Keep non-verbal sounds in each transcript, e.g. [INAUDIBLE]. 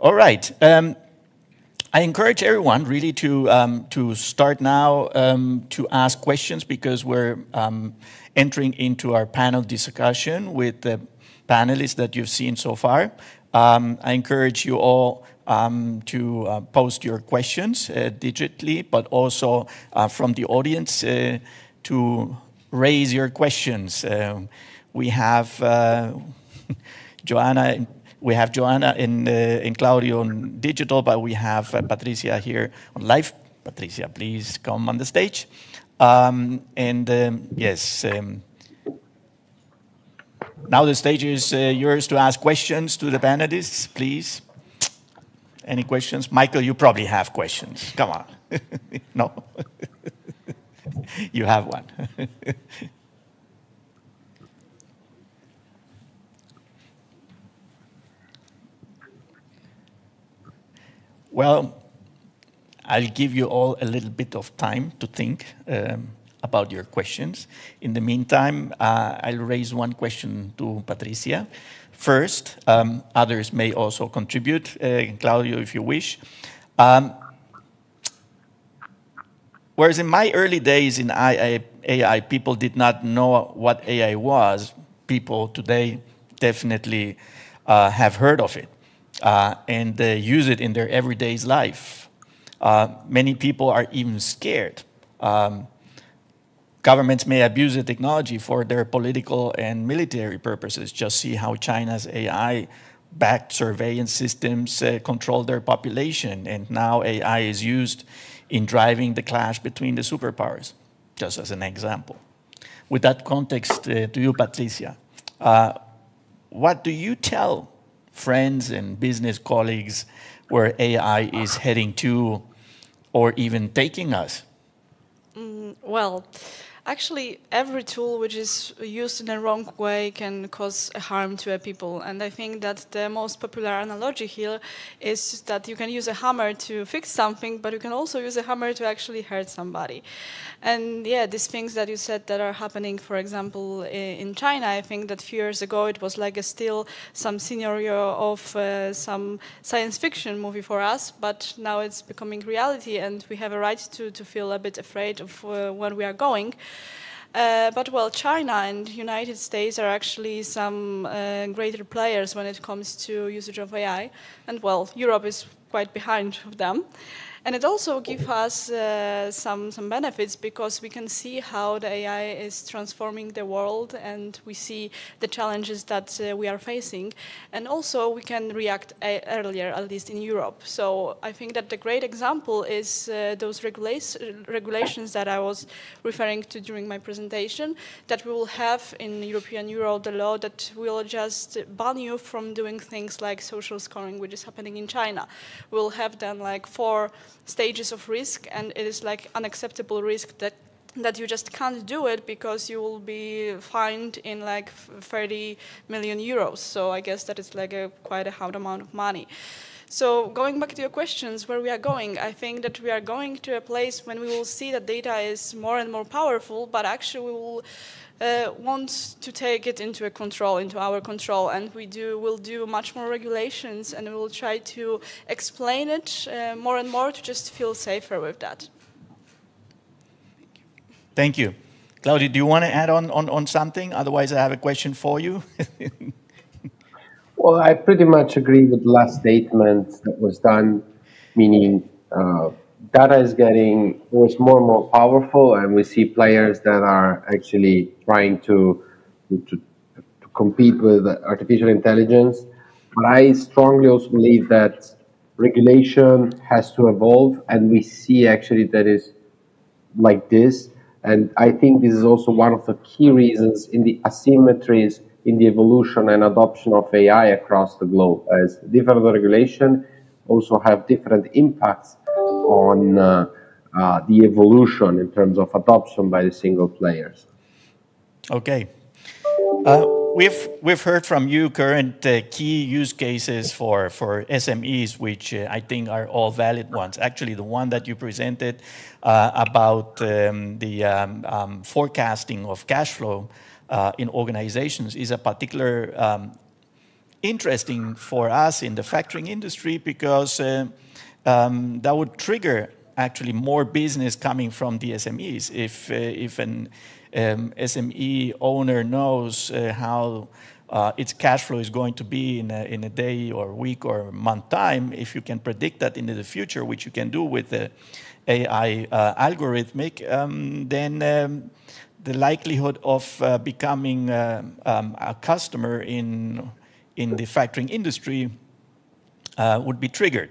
All right. Um, I encourage everyone really to, um, to start now um, to ask questions because we're um, entering into our panel discussion with the panelists that you've seen so far. Um, I encourage you all um, to uh, post your questions uh, digitally, but also uh, from the audience uh, to raise your questions. Um, we have uh, [LAUGHS] Joanna we have Joanna and, uh, Claudio on digital, but we have uh, Patrycja here on live. Patrycja, please come on the stage. Um, and um, yes, um, now the stage is uh, yours to ask questions to the panelists, please. Any questions? Michael, you probably have questions. Come on. [LAUGHS] no? [LAUGHS] you have one. [LAUGHS] Well, I'll give you all a little bit of time to think um, about your questions. In the meantime, uh, I'll raise one question to Patrycja. First, um, others may also contribute. Uh, Claudio, if you wish. Um, whereas in my early days in AI, people did not know what AI was, people today definitely uh, have heard of it uh, and they use it in their everyday life. Uh, many people are even scared. Um, governments may abuse the technology for their political and military purposes. Just see how China's AI backed surveillance systems uh, control their population. And now AI is used in driving the clash between the superpowers, just as an example. With that context, uh, to you, Patrycja, uh, what do you tell friends and business colleagues where AI is heading to or even taking us? Mm, well, Actually, every tool which is used in a wrong way can cause harm to a people. And I think that the most popular analogy here is that you can use a hammer to fix something, but you can also use a hammer to actually hurt somebody. And yeah, these things that you said that are happening, for example, in China, I think that few years ago it was like a still some scenario of uh, some science fiction movie for us, but now it's becoming reality and we have a right to, to feel a bit afraid of uh, where we are going. Uh, but well, China and United States are actually some uh, greater players when it comes to usage of AI, and well, Europe is quite behind them. And it also gives us uh, some, some benefits because we can see how the AI is transforming the world and we see the challenges that uh, we are facing. And also we can react earlier, at least in Europe. So I think that the great example is uh, those regula regulations that I was referring to during my presentation that we will have in European Euro, the law that will just ban you from doing things like social scoring, which is happening in China. We'll have then like four stages of risk, and it is like unacceptable risk that that you just can't do it because you will be fined in like 30 million euros. So I guess that is like a quite a high amount of money. So going back to your questions, where we are going, I think that we are going to a place when we will see that data is more and more powerful, but actually we will uh, want to take it into a control, into our control, and we do will do much more regulations, and we will try to explain it uh, more and more to just feel safer with that. Thank you. Claudio, do you want to add on, on, on something? Otherwise, I have a question for you. [LAUGHS] well, I pretty much agree with the last statement that was done, meaning uh, data is getting always more and more powerful, and we see players that are actually trying to, to, to compete with artificial intelligence. But I strongly also believe that regulation has to evolve, and we see actually that is like this. And I think this is also one of the key reasons in the asymmetries in the evolution and adoption of AI across the globe, as different regulation also have different impacts on uh, uh, the evolution in terms of adoption by the single players. Okay. Uh, we've we've heard from you current uh, key use cases for for SMEs, which uh, I think are all valid ones. Actually, the one that you presented about um, the um, um, forecasting of cash flow in organizations is a particular um, interesting for us in the factoring industry because uh, um, that would trigger actually more business coming from the SMEs. If, uh, if an um, SME owner knows uh, how uh, its cash flow is going to be in a, in a day or week or month time, if you can predict that into the future, which you can do with the AI uh, algorithmic, um, then um, the likelihood of uh, becoming uh, um, a customer in, in the factoring industry would be triggered.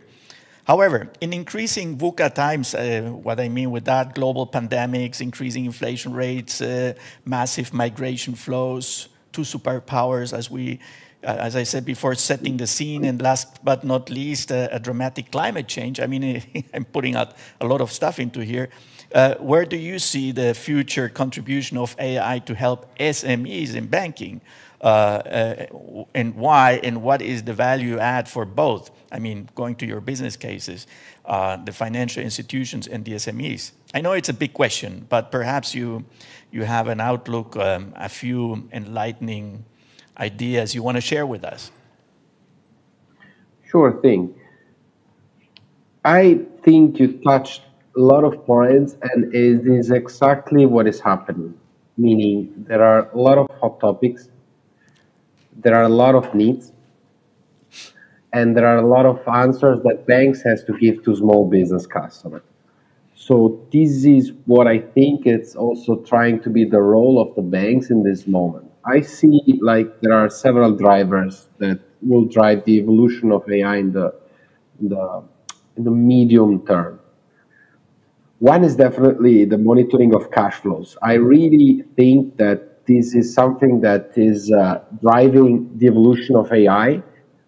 However, in increasing VUCA times, uh, what I mean with that, global pandemics, increasing inflation rates, uh, massive migration flows, two superpowers, as we, uh, as I said before, setting the scene, and last but not least, uh, a dramatic climate change. I mean, [LAUGHS] I'm putting out a lot of stuff into here. Uh, where do you see the future contribution of AI to help SMEs in banking? Uh, and why, and what is the value add for both? I mean, going to your business cases, uh, the financial institutions and the SMEs. I know it's a big question, but perhaps you, you have an outlook, um, a few enlightening ideas you want to share with us. Sure thing. I think you touched a lot of points, and it is exactly what is happening. Meaning, there are a lot of hot topics, there are a lot of needs, and there are a lot of answers that banks has to give to small business customers. So this is what I think it's also trying to be the role of the banks in this moment. I see like there are several drivers that will drive the evolution of AI in the in the in the medium term. One is definitely the monitoring of cash flows. I really think that this is something that is uh, driving the evolution of AI.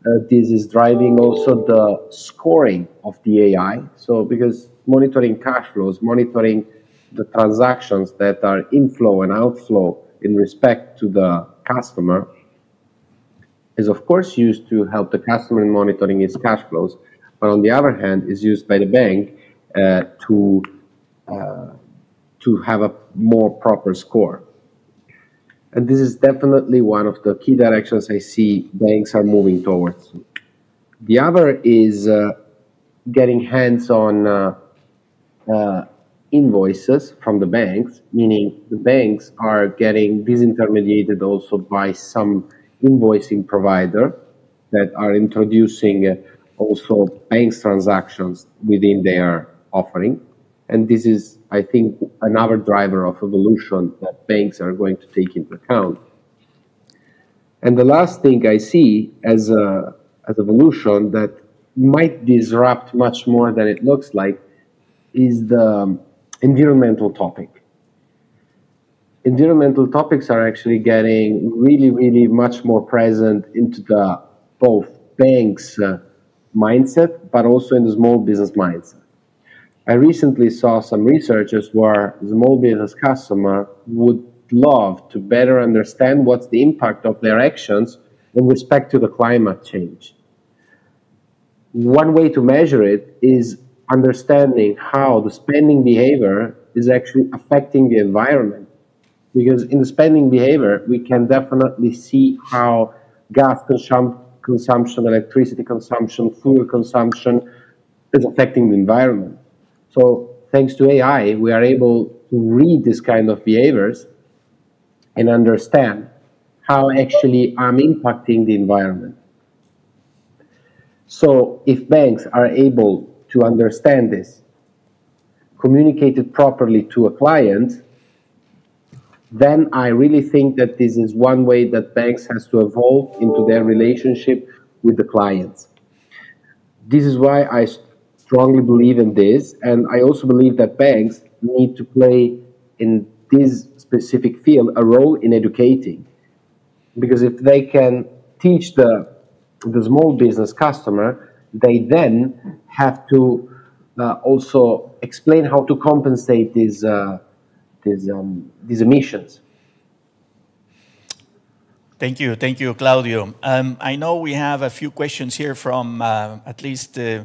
Uh, this is driving also the scoring of the AI. So, because monitoring cash flows, monitoring the transactions that are inflow and outflow in respect to the customer is, of course, used to help the customer in monitoring its cash flows. But on the other hand, is used by the bank uh, to uh, to have a more proper score. And this is definitely one of the key directions I see banks are moving towards. The other is uh, getting hands on uh, uh, invoices from the banks, meaning the banks are getting disintermediated also by some invoicing provider that are introducing uh, also banks transactions within their offering. And this is, I think, another driver of evolution that banks are going to take into account. And the last thing I see as a as evolution that might disrupt much more than it looks like is the environmental topic. Environmental topics are actually getting really, really much more present into the both banks' uh, mindset, but also in the small business mindset. I recently saw some researchers where small business customer would love to better understand what's the impact of their actions in respect to the climate change. One way to measure it is understanding how the spending behavior is actually affecting the environment. Because in the spending behavior, we can definitely see how gas consum- consumption, electricity consumption, fuel consumption is affecting the environment. So thanks to AI, we are able to read this kind of behaviors and understand how actually I'm impacting the environment. So if banks are able to understand this, communicate it properly to a client, then I really think that this is one way that banks has to evolve into their relationship with the clients. This is why I strongly believe in this. And I also believe that banks need to play in this specific field a role in educating. Because if they can teach the, the small business customer, they then have to uh, also explain how to compensate these, uh, these, um, these emissions. Thank you, thank you, Claudio. Um, I know we have a few questions here from uh, at least uh,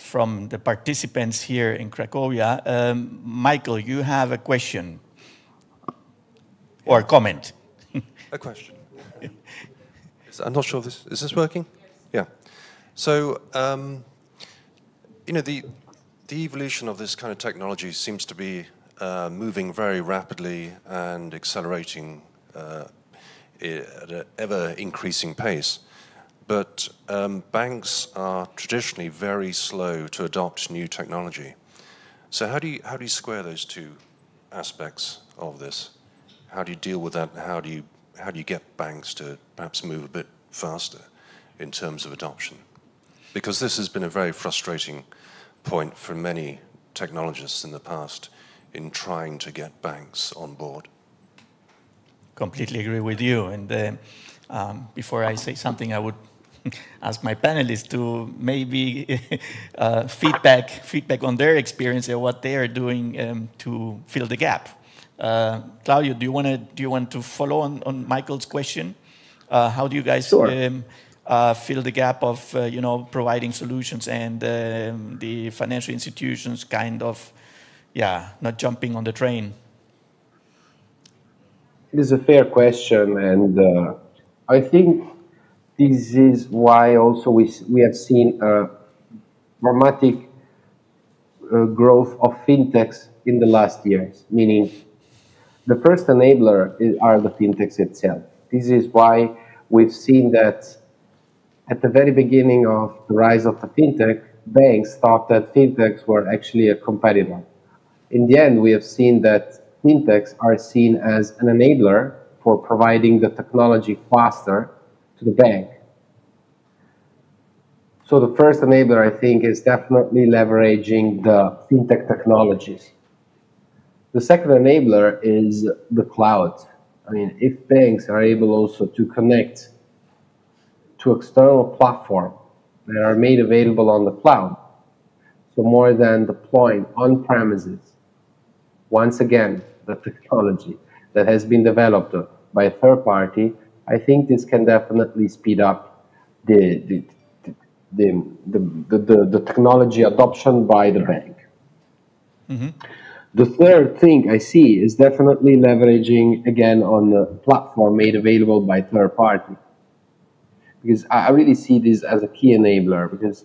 from the participants here in Cracovia. Um, Michael, you have a question or comment. a question. I'm not sure this is this working. Yeah. So um, you know the the evolution of this kind of technology seems to be uh, moving very rapidly and accelerating uh, at an ever increasing pace. But um, banks are traditionally very slow to adopt new technology. So how do you how do you square those two aspects of this? How do you deal with that? How do you how do you get banks to perhaps move a bit faster in terms of adoption? Because this has been a very frustrating point for many technologists in the past in trying to get banks on board. Completely agree with you. And uh, um, before I say something, I would [LAUGHS] ask my panelists to maybe [LAUGHS] uh, feedback feedback on their experience and what they are doing um, to fill the gap. Uh, Claudio, do you want to do you want to follow on, on Michael's question? Uh, how do you guys sure. um, uh, fill the gap of uh, you know providing solutions and um, the financial institutions kind of yeah not jumping on the train? It is a fair question, and uh, I think this is why also we, we have seen a dramatic uh, growth of fintechs in the last years, meaning the first enabler is, are the fintechs itself. This is why we've seen that at the very beginning of the rise of the fintech, banks thought that fintechs were actually a competitor. In the end, we have seen that fintechs are seen as an enabler for providing the technology faster to the bank. So the first enabler, I think, is definitely leveraging the fintech technologies. The second enabler is the cloud. I mean, if banks are able also to connect to external platforms that are made available on the cloud, so more than deploying on premises, once again, the [LAUGHS] technology that has been developed by a third party, I think this can definitely speed up the, the, the, the, the, the technology adoption by the bank. Mm-hmm. The third thing I see is definitely leveraging again on the platform made available by third party. Because I really see this as a key enabler because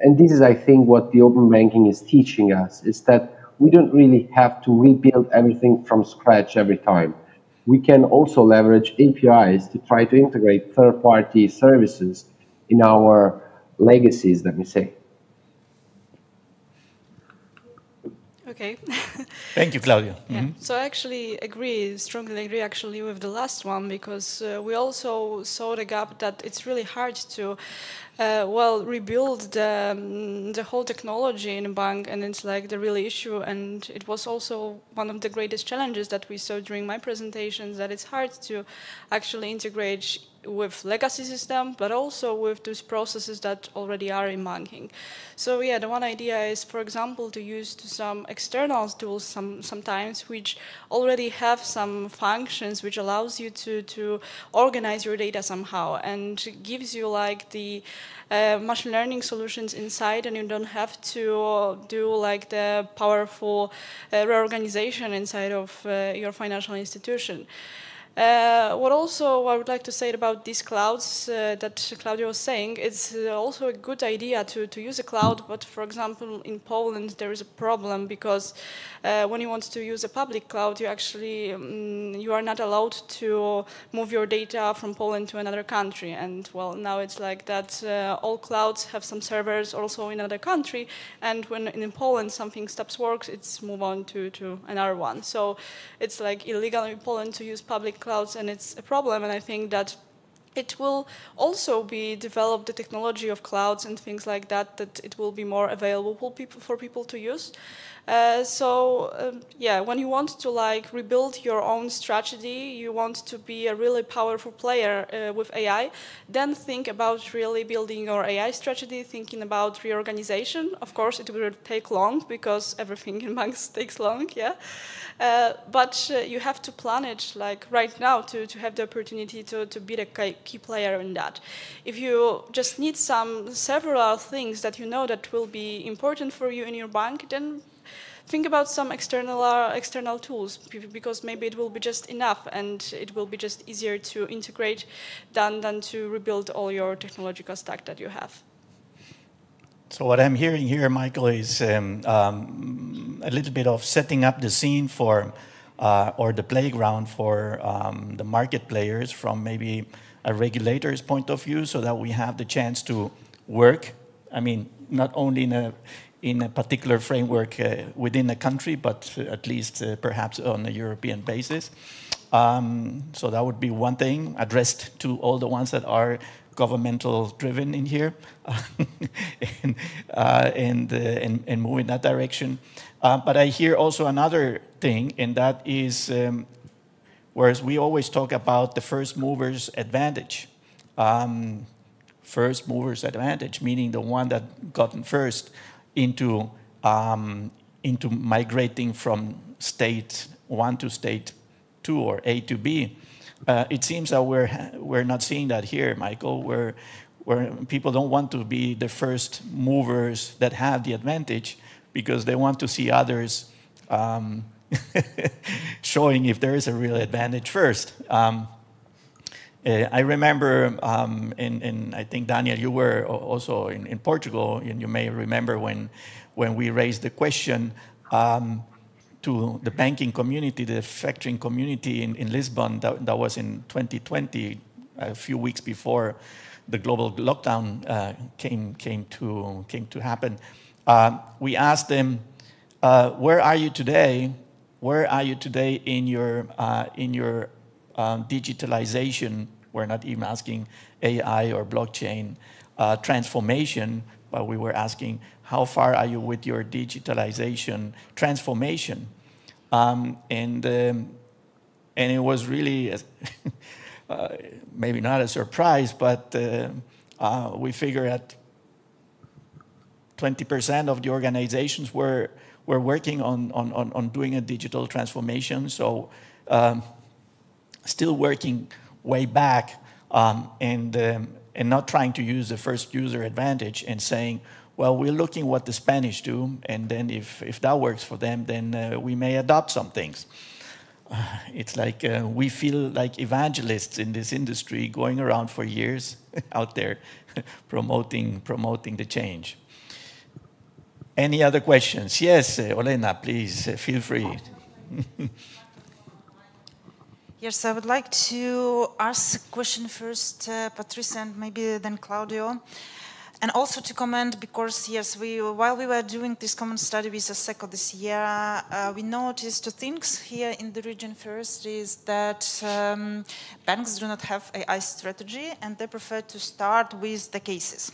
and this is I think what the open banking is teaching us is that we don't really have to rebuild everything from scratch every time we can also leverage APIs to try to integrate third-party services in our legacies, let me say. Okay. [LAUGHS] Thank you, Claudio. Yeah. Mm -hmm. So I actually agree, strongly agree actually with the last one because uh, we also saw the gap that it's really hard to uh, well rebuild the um, the whole technology in a bank and it's like the real issue and it was also one of the greatest challenges that we saw during my presentations that it's hard to actually integrate with legacy system, but also with those processes that already are in banking. So yeah, the one idea is, for example, to use some external tools some, sometimes which already have some functions which allows you to, to organize your data somehow and gives you like the uh, machine learning solutions inside and you don't have to do like the powerful uh, reorganization inside of uh, your financial institution. Uh, what also I would like to say about these clouds uh, that Claudio was saying, it's uh, also a good idea to, to use a cloud, but for example, in Poland there is a problem because uh, when you want to use a public cloud, you actually, um, you are not allowed to move your data from Poland to another country. And well, now it's like that uh, all clouds have some servers also in another country, and when in Poland something stops works, it's move on to, to another one. So it's like illegal in Poland to use public clouds and it's a problem and I think that it will also be developed the technology of clouds and things like that that it will be more available for people, for people to use uh, so um, yeah, when you want to like rebuild your own strategy, you want to be a really powerful player uh, with AI, then think about really building your AI strategy, thinking about reorganization. Of course, it will take long because everything in banks [LAUGHS] takes long, yeah. Uh, but uh, you have to plan it like right now to, to have the opportunity to, to be the key player in that. If you just need some several things that you know that will be important for you in your bank, then think about some external uh, external tools because maybe it will be just enough and it will be just easier to integrate than than to rebuild all your technological stack that you have. So what I'm hearing here, Michael, is um, um, a little bit of setting up the scene for, uh, or the playground for um, the market players from maybe a regulator's point of view, so that we have the chance to work. I mean, not only in a in a particular framework uh, within a country, but at least uh, perhaps on a European basis. Um, so that would be one thing addressed to all the ones that are governmental driven in here [LAUGHS] and, uh, and, uh, and, and, move in that direction. Uh, but I hear also another thing, and that is um, whereas we always talk about the first mover's advantage. Um, first mover's advantage, meaning the one that gotten first into, um, into migrating from state one to state two or A to B. Uh, it seems that we're, we're not seeing that here, Michael, where, where people don't want to be the first movers that have the advantage because they want to see others um, [LAUGHS] showing if there is a real advantage first. Um, uh, I remember, um, in, in, I think, Daniel, you were also in, in, Portugal, and you may remember when, when we raised the question um, to the banking community, the factoring community in, in Lisbon, that, that, was in 2020, a few weeks before the global lockdown uh, came, came, to, came to happen. Uh, we asked them, uh, where are you today? Where are you today in your, uh, in your um, digitalization we're not even asking AI or blockchain uh, transformation, but we were asking how far are you with your digitalization transformation? Um, and, um, and it was really, [LAUGHS] uh, maybe not a surprise, but uh, uh we figure at 20% of the organizations were, were working on, on, on, doing a digital transformation. So um, still working way back um, and, um, and not trying to use the first user advantage and saying, well, we're looking what the Spanish do, and then if, if that works for them, then uh, we may adopt some things. [SIGHS] It's like uh, we feel like evangelists in this industry going around for years [LAUGHS] out there [LAUGHS] promoting, promoting the change. Any other questions? Yes, uh, Olena, please uh, feel free. [LAUGHS] Yes, I would like to ask a question first, uh, Patrycja, and maybe then Claudio. And also to comment, because yes, we while we were doing this common study with Asseco this year, uh, we noticed two things here in the region. First is that um, banks do not have AI strategy, and they prefer to start with the cases.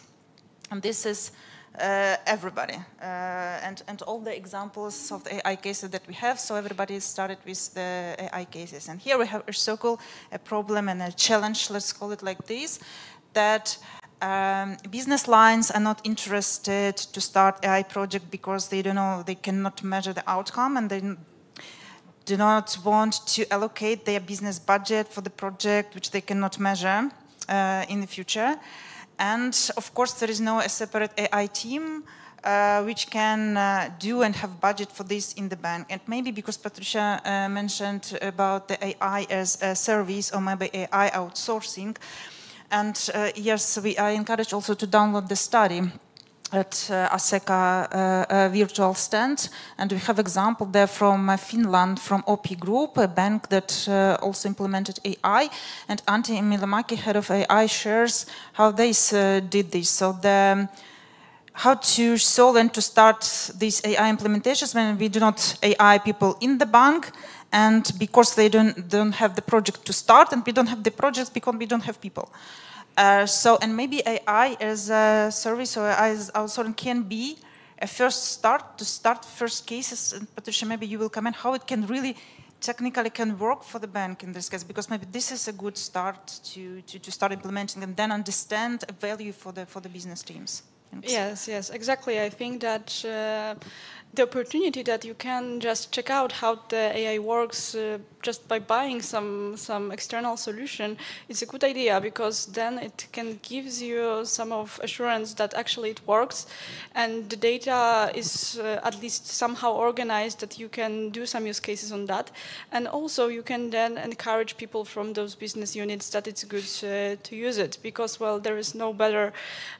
And this is uh, everybody uh, and, and all the examples of the AI cases that we have. So everybody started with the AI cases. And here we have a circle, a problem and a challenge, let's call it like this, that um, business lines are not interested to start AI project because they don't know, they cannot measure the outcome and they do not want to allocate their business budget for the project which they cannot measure uh, in the future. And of course, there is no a separate AI team uh, which can uh, do and have budget for this in the bank. And maybe because Patrycja uh, mentioned about the AI as a service or maybe AI outsourcing. And uh, yes, we are encouraged also to download the study at uh, Asseco uh, virtual stand. And we have example there from uh, Finland, from OP Group, a bank that uh, also implemented AI. And Antti Milamaki, head of AI, shares how they uh, did this. So the how to solve and to start these AI implementations when we do not AI people in the bank and because they don't, don't have the project to start and we don't have the projects because we don't have people. Uh, so, and maybe AI as a service or AI as outsourcing can be a first start to start first cases. And Patrycja, maybe you will comment how it can really technically can work for the bank in this case, because maybe this is a good start to, to, to start implementing and then understand value for the, for the business teams. Thanks. Yes, yes, exactly. I think that uh, the opportunity that you can just check out how the AI works uh, just by buying some some external solution, it's a good idea because then it can gives you some of assurance that actually it works, and the data is uh, at least somehow organized that you can do some use cases on that, and also you can then encourage people from those business units that it's good uh, to use it because well there is no better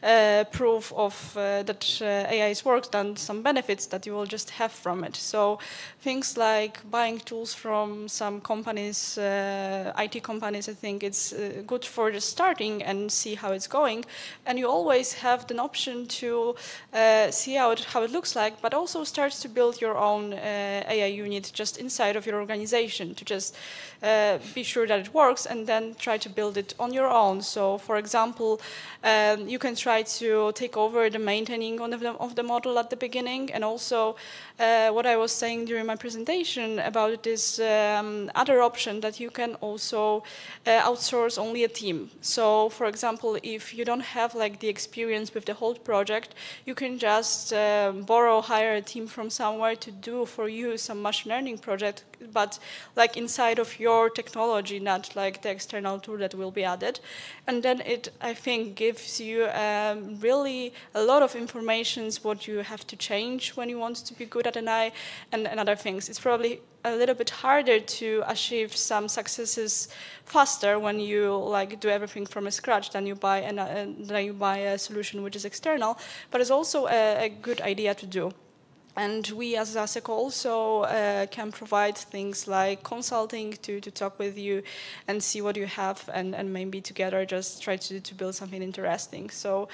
uh, proof of uh, that uh, AI is works than some benefits that you will just have from it. So things like buying tools from some companies, uh, IT companies, I think it's uh, good for just starting and see how it's going. And you always have an option to uh, see how it, how it looks like, but also start to build your own AI unit just inside of your organization to just be sure that it works and then try to build it on your own. So, for example, um, you can try to take over the maintaining of the, of the model at the beginning and also uh, what I was saying during my presentation about this um, other option that you can also uh, outsource only a team. So, for example, if you don't have like the experience with the whole project, you can just uh, borrow, hire a team from somewhere to do for you some machine learning project, but like inside of your technology, not like the external tool that will be added. And then it, I think, gives you um, really a lot of information what you have to change when you want to be good at an and, and other things. It's probably a little bit harder to achieve some successes faster when you like do everything from scratch than you buy an, uh, than you buy a solution which is external. But it's also a, a good idea to do. And we as Asseco also uh, can provide things like consulting to, to talk with you and see what you have and, and maybe together just try to, to build something interesting. So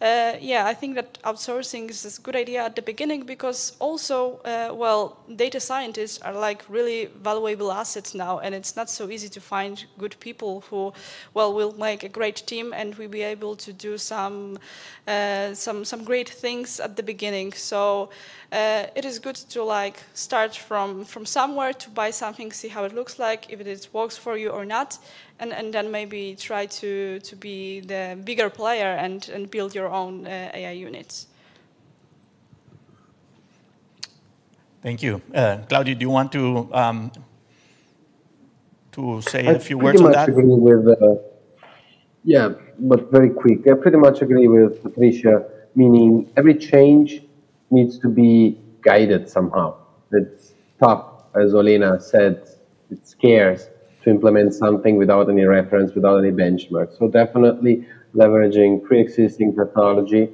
uh, yeah, I think that outsourcing is a good idea at the beginning because also, uh, well, data scientists are like really valuable assets now and it's not so easy to find good people who, well, will make a great team and we'll be able to do some, uh, some, some great things at the beginning. So uh, it is good to like start from from somewhere to buy something, see how it looks like, if it works for you or not, and, and then maybe try to to be the bigger player and and build your own uh, AI units. Thank you, uh, Claudio. Do you want to um, to say I a few words on that? agree with. Uh, yeah, but very quick. I pretty much agree with Patrycja. Meaning, every change needs to be guided somehow. It's tough, as Olena said, it's scarce to implement something without any reference, without any benchmark. So definitely leveraging pre-existing technology,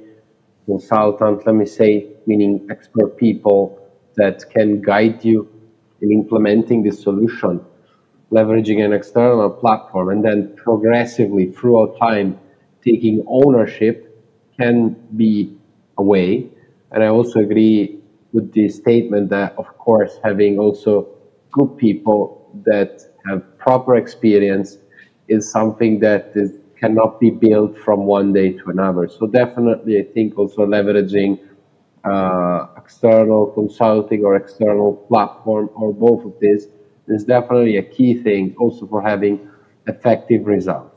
consultant, let me say, meaning expert people that can guide you in implementing this solution, leveraging an external platform, and then progressively throughout time taking ownership can be a way and I also agree with the statement that, of course, having also good people that have proper experience is something that is, cannot be built from one day to another. So definitely, I think also leveraging uh, external consulting or external platform or both of these is definitely a key thing also for having effective results.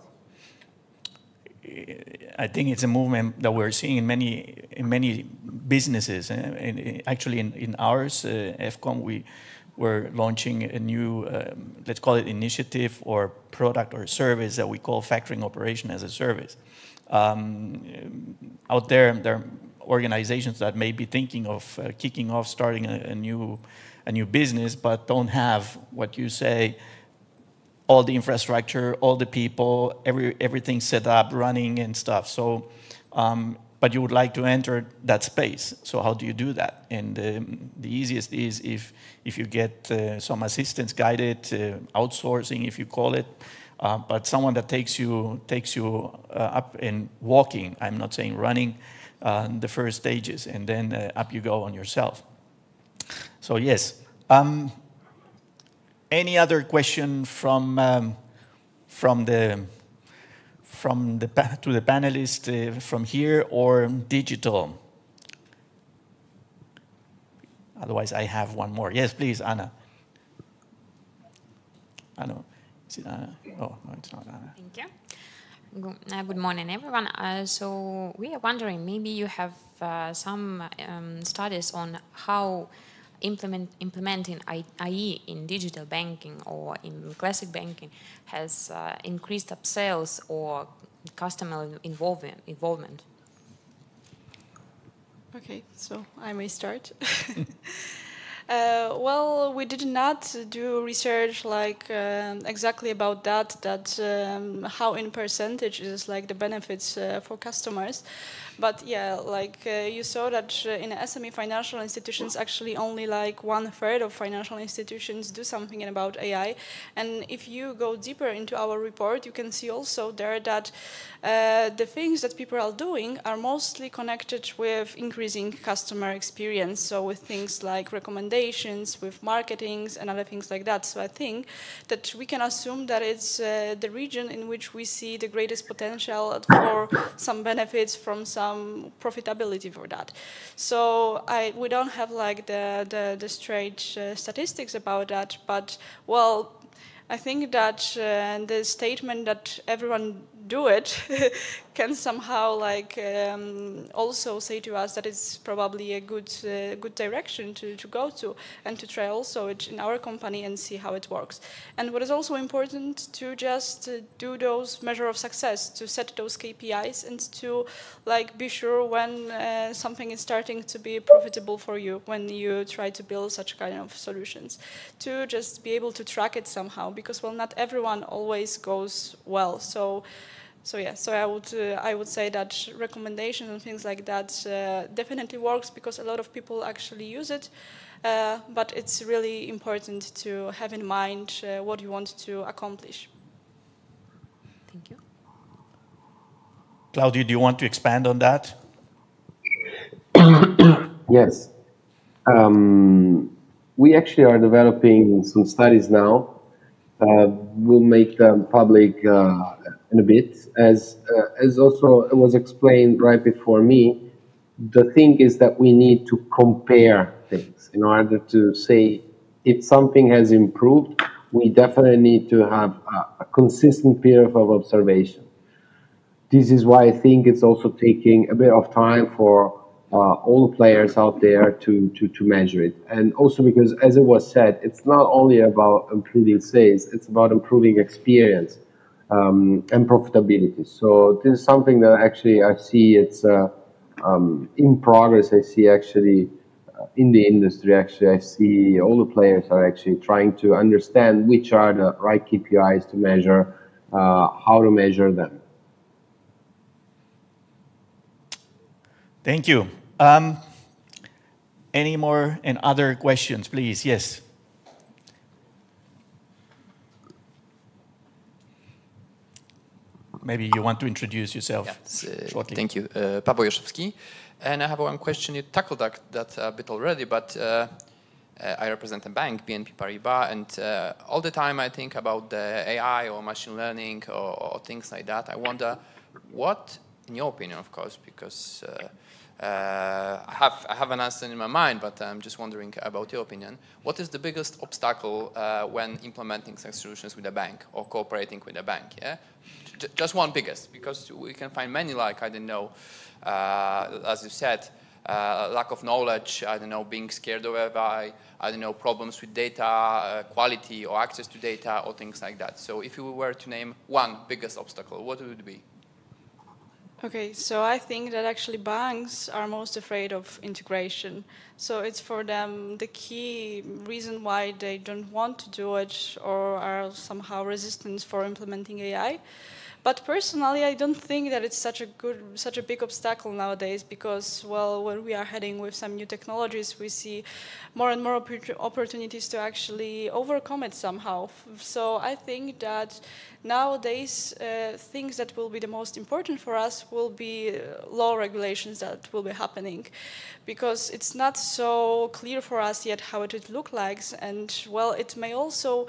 I think it's a movement that we're seeing in many in many businesses. And actually, in, in ours, uh, EFCOM, we were launching a new, um, let's call it initiative or product or service that we call factoring operation as a service. Um, out there, there are organizations that may be thinking of uh, kicking off, starting a, a, new, a new business, but don't have what you say all the infrastructure, all the people, every, everything set up, running and stuff. So, um, but you would like to enter that space. So how do you do that? And um, the easiest is if, if you get uh, some assistance guided, uh, outsourcing, if you call it, uh, but someone that takes you, takes you uh, up and walking, I'm not saying running, uh, the first stages, and then uh, up you go on yourself. So yes. Um, any other question from, um, from the, from the, to the panelists uh, from here or digital? Otherwise, I have one more. Yes, please, Anna. Anna. Is it Anna? Oh, no, it's not Anna. Thank you. Good, uh, morning, everyone. Uh, so we are wondering, maybe you have uh, some um, studies on how implement, implementing AI in digital banking or in classic banking has uh, increased upsells or customer involvement? involvement? Okay, so I may start. [LAUGHS] Uh, well, we did not do research like um, exactly about that. That um, how in percentage is like the benefits uh, for customers. But yeah, like uh, you saw that uh, in SME financial institutions, actually only like one third of financial institutions do something about AI. And if you go deeper into our report, you can see also there that uh, the things that people are doing are mostly connected with increasing customer experience. So with things like recommendations, with marketings, and other things like that. So I think that we can assume that it's uh, the region in which we see the greatest potential for some benefits from some some profitability for that. So I, we don't have like the, the, the straight uh, statistics about that, but well, I think that uh, the statement that everyone do it [LAUGHS] can somehow like um, also say to us that it's probably a good uh, good direction to, to go to and to try also it in our company and see how it works. And what is also important to just uh, do those measure of success, to set those KPIs and to like be sure when uh, something is starting to be profitable for you when you try to build such kind of solutions. To just be able to track it somehow because well not everyone always goes well. So so yeah, so I would uh, I would say that recommendations and things like that uh, definitely works because a lot of people actually use it. Uh, but it's really important to have in mind uh, what you want to accomplish. Thank you. Claudio, do you want to expand on that? [COUGHS] yes. Um, we actually are developing some studies now. Uh, we'll make them public uh, in a bit. As uh, as also was explained right before me, the thing is that we need to compare things in order to say if something has improved. We definitely need to have a, a consistent period of observation. This is why I think it's also taking a bit of time for uh, all the players out there to, to, to measure it. And also because, as it was said, it's not only about improving sales, it's about improving experience um, and profitability. So this is something that actually I see it's uh, um, in progress. I see actually uh, in the industry. Actually, I see all the players are actually trying to understand which are the right KPIs to measure, uh, how to measure them. Thank you. Um, any more and other questions, please? Yes. maybe you want to introduce yourself yes, uh, shortly. Thank you. Uh, Paweł Jaszewski. And I have one question. You tackled that, that a bit already, but uh, uh I represent a bank, BNP Paribas, and uh, all the time I think about the AI or machine learning or, or, things like that. I wonder what, in your opinion, of course, because uh, I, have, I have an answer in my mind, but I'm just wondering about your opinion. What is the biggest obstacle uh, when implementing such solutions with a bank or cooperating with a bank? Yeah? J just one biggest, because we can find many like, I don't know, uh, as you said, uh, lack of knowledge, I don't know, being scared of AI, I don't know, problems with data uh, quality or access to data or things like that. So if you were to name one biggest obstacle, what would it be? Okay, so I think that actually banks are most afraid of integration. So it's for them the key reason why they don't want to do it or are somehow resistant for implementing AI. But personally, I don't think that it's such a good, such a big obstacle nowadays because, well, when we are heading with some new technologies, we see more and more opportunities to actually overcome it somehow. So I think that nowadays, uh, things that will be the most important for us will be uh, law regulations that will be happening, because it's not so clear for us yet how it would look like, and well, it may also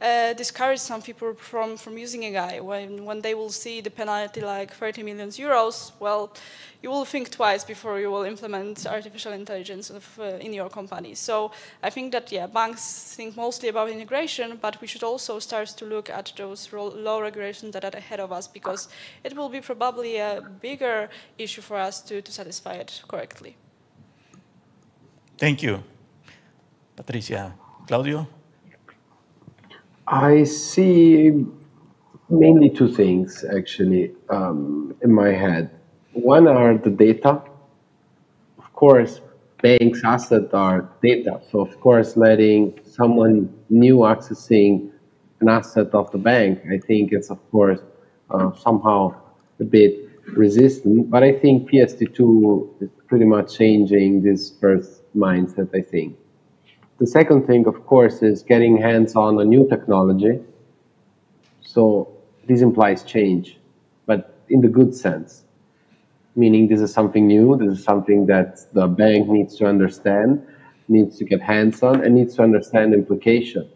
uh, discourage some people from from using AI when when they will see the penalty like 30 million euros. Well, you will think twice before you will implement artificial intelligence of, uh, in your company. So I think that, yeah, banks think mostly about integration, but we should also start to look at those law regulations that are ahead of us because it will be probably a bigger issue for us to, to satisfy it correctly. Thank you. Patrycja. Claudio? I see mainly two things actually um, in my head. One are the data. Of course, banks' assets are data. So, of course, letting someone new accessing an asset of the bank, I think it's, of course, uh, somehow a bit resistant. But I think PSD2 is pretty much changing this first mindset, I think. The second thing, of course, is getting hands on a new technology. So this implies change, but in the good sense, meaning this is something new, this is something that the bank needs to understand, needs to get hands on, and needs to understand the implication.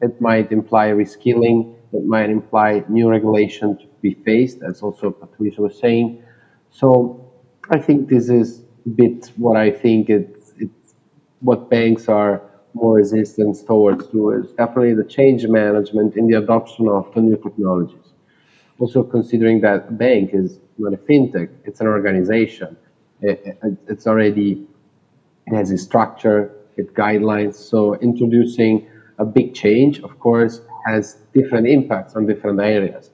It might imply reskilling, it might imply new regulation to be faced, as also Patrycja was saying. So I think this is a bit what I think it's, it's what banks are more resistance towards to is definitely the change management in the adoption of the new technologies. Also considering that a bank is not a fintech, it's an organization. It, it, it's already, it has a structure, it guidelines. So introducing a big change, of course, has different impacts on different areas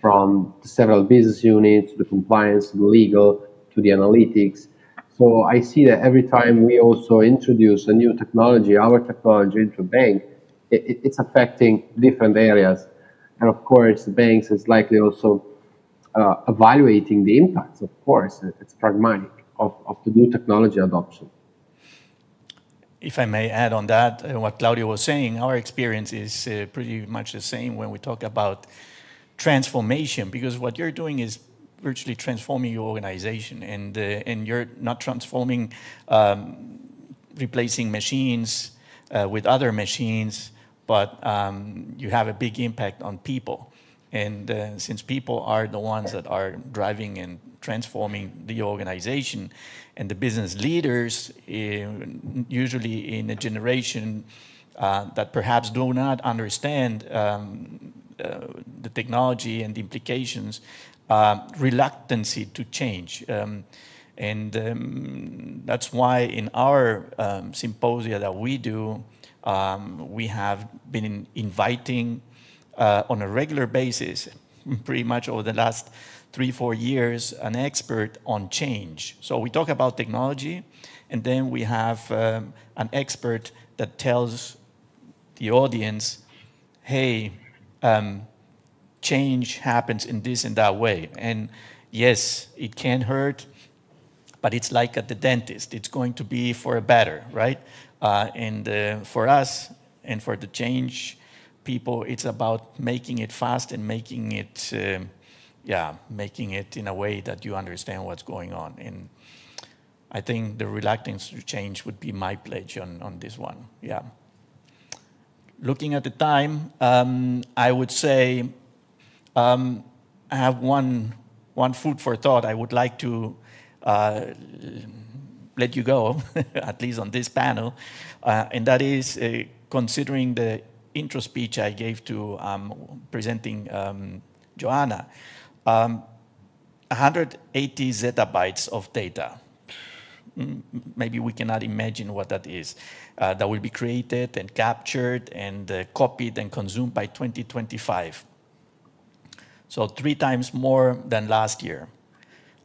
from the several business units, the compliance, the legal, to the analytics. So I see that every time we also introduce a new technology, our technology into a bank, it, it's affecting different areas. And of course, the banks is likely also uh, evaluating the impacts, of course, it's pragmatic, of, of the new technology adoption. If I may add on that, uh, what Claudio was saying, our experience is uh, pretty much the same when we talk about transformation, because what you're doing is virtually transforming your organization, and uh, and you're not transforming, um, replacing machines uh, with other machines, but um, you have a big impact on people. And uh, since people are the ones that are driving and transforming the organization, and the business leaders, in, usually in a generation uh, that perhaps do not understand um, uh, the technology and the implications, uh, reluctancy to change. Um, and um, that's why in our um, symposia that we do, um, we have been inviting uh, on a regular basis, [LAUGHS] pretty much over the last three, four years, an expert on change. So we talk about technology, and then we have um, an expert that tells the audience, hey, um, change happens in this and that way. And yes, it can hurt, but it's like at the dentist. It's going to be for a better, right? Uh, and uh, for us and for the change people, it's about making it fast and making it, uh, yeah, making it in a way that you understand what's going on. And I think the reluctance to change would be my pledge on, on this one. Yeah. Looking at the time, um, I would say um, I have one, one food for thought. I would like to uh, let you go, [LAUGHS] at least on this panel, uh, and that is uh, considering the intro speech I gave to um, presenting um, Joanna. 180 um, zettabytes of data. Maybe we cannot imagine what that is. Uh, that will be created and captured and uh, copied and consumed by 2025. So three times more than last year.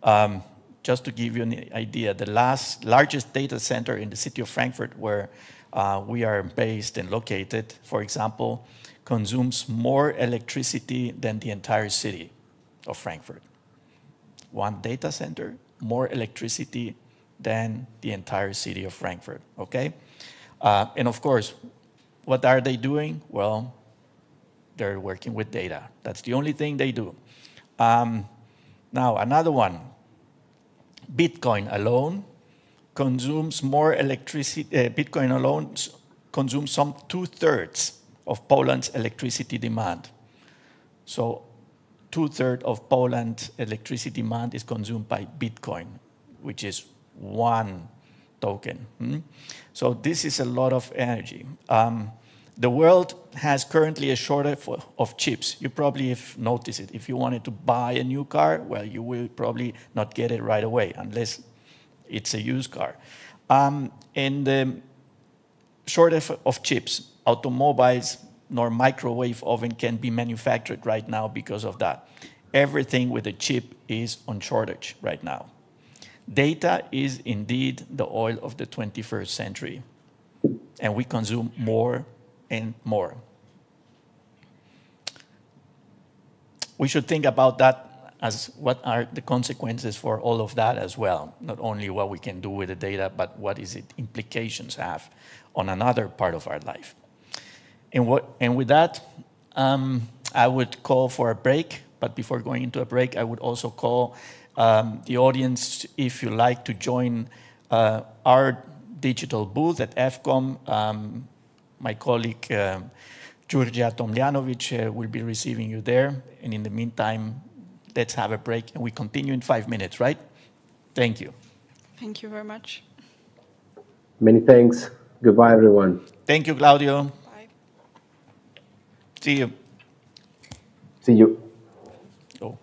Um, just to give you an idea, the last largest data center in the city of Frankfurt, where uh, we are based and located, for example, consumes more electricity than the entire city of Frankfurt. One data center, more electricity than the entire city of Frankfurt, okay? Uh, and of course, what are they doing? Well, they're working with data. That's the only thing they do. Um, now, another one Bitcoin alone consumes more electricity, uh, Bitcoin alone consumes some two thirds of Poland's electricity demand. So, two thirds of Poland's electricity demand is consumed by Bitcoin, which is one token. Hmm? So, this is a lot of energy. Um, the world has currently a shortage of chips. You probably have noticed it. If you wanted to buy a new car, well, you will probably not get it right away unless it's a used car. Um, and um, shortage of chips, automobiles, nor microwave oven can be manufactured right now because of that. Everything with a chip is on shortage right now. Data is indeed the oil of the 21st century, and we consume more and more. We should think about that as what are the consequences for all of that as well. Not only what we can do with the data, but what is it implications have on another part of our life. And, what, and with that, um, I would call for a break. But before going into a break, I would also call um, the audience, if you like to join uh, our digital booth at EFCOM, um, my colleague uh, Georgia Tomljanovic uh, will be receiving you there. And in the meantime, let's have a break and we continue in five minutes, right? Thank you. Thank you very much. Many thanks. Goodbye, everyone. Thank you, Claudio. Bye. See you. See you. Oh.